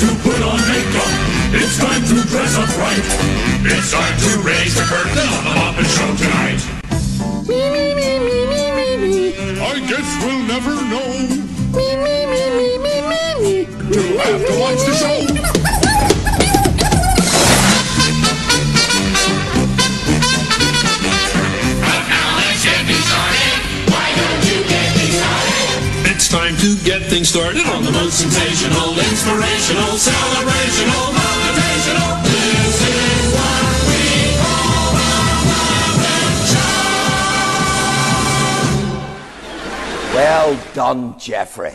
to put on makeup. It's time to dress up right. It's time to raise the curtain on the Muppet Show tonight. Me, me, me, me, me, me, me. I guess we'll never know. Me, me, me, me, me, me, me. You'll have to watch the show. Time to get things started on the most sensational, inspirational, celebrational, motivational. This is what we call Muppet Show. Well done, Jeffrey.